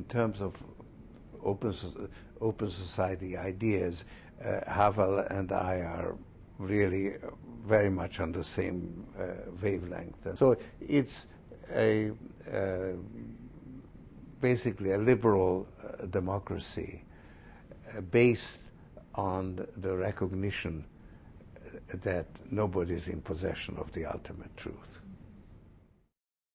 in terms of open, open society ideas, uh, Havel and I are really very much on the same uh, wavelength. So it's a uh, basically a liberal uh, democracy uh, based on the recognition that nobody is in possession of the ultimate truth.